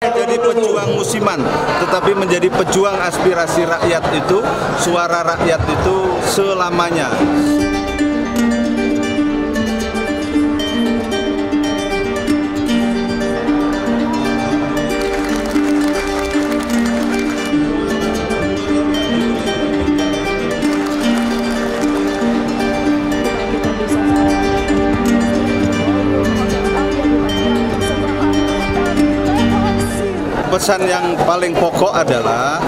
jadi pejuang musiman, tetapi menjadi pejuang aspirasi rakyat itu, suara rakyat itu selamanya. Pesan yang paling pokok adalah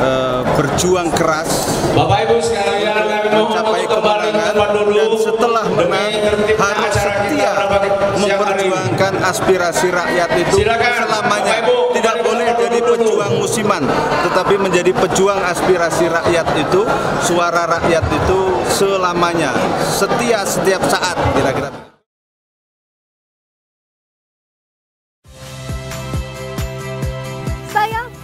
eh, berjuang keras Bapak Ibu sekalian kami mencapai kemenangan dan setelah menang harus setia memperjuangkan aspirasi rakyat itu Silakan, selamanya. Bapak Ibu, tidak boleh jadi pejuang musiman tetapi menjadi pejuang aspirasi rakyat itu suara rakyat itu selamanya setia setiap saat kira-kira